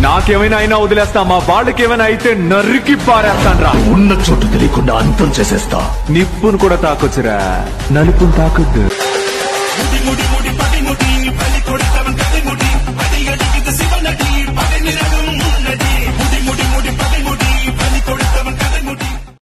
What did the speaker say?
నాకేమైనా అయినా వదిలేస్తా మా వాళ్ళకి ఏమైనా అయితే నరికి పారేస్తాన్రా. ఉన్న చోటు తెలియకుండా అంతం చేసేస్తా. నిప్పును కూడా తాకొచ్చురా. నలుపును తాకొద్దు.